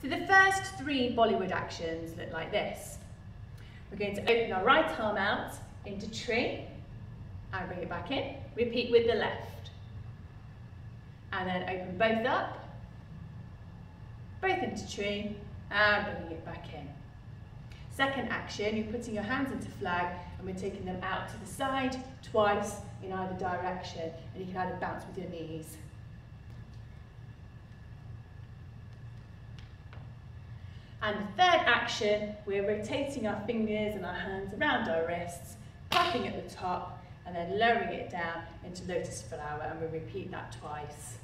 So the first three Bollywood actions look like this. We're going to open our right arm out into tree and bring it back in. Repeat with the left. And then open both up, both into tree and bringing it back in. Second action, you're putting your hands into flag and we're taking them out to the side twice in either direction and you can either bounce with your knees. And the third action, we're rotating our fingers and our hands around our wrists, clapping at the top and then lowering it down into lotus flower and we'll repeat that twice.